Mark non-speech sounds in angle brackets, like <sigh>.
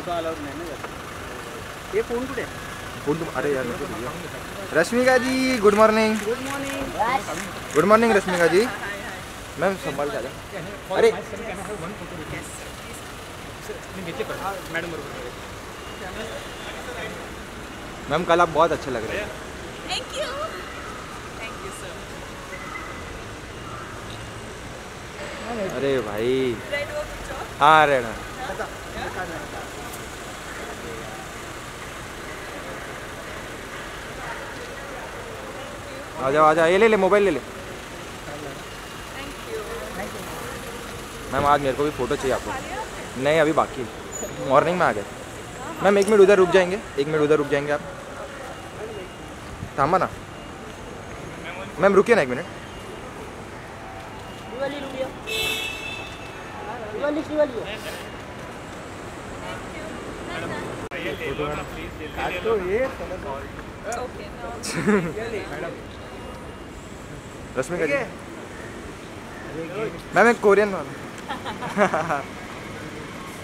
Photo allowed नाही ना जास्त. हे फ़ोन कुठे फ़ोन तुम अरे यार। Rashmika ji good morning good morning good morning Rashmika ji. Ma'am संभाल आ अरे मॅडम मैम कल आप बहुत अच्छे लग रहे हैं. अरे भाई? हाँ रेड आ जाओ आ जाओ ये ले ले मोबाइल ले ले। मैम आज मेरे को भी फ़ोटो चाहिए आपको। नहीं अभी बाकी है। मॉर्निंग में आ गए। मैम एक मिनट उधर रुक जाएँगे। एक मिनट उधर रुक जाएँगे आप। थामा ना। मैम रुकिए ना एक मिनट। तो हे Okay, <laughs> <laughs> जी। मैम एक कोरियन वाला। <laughs> <laughs>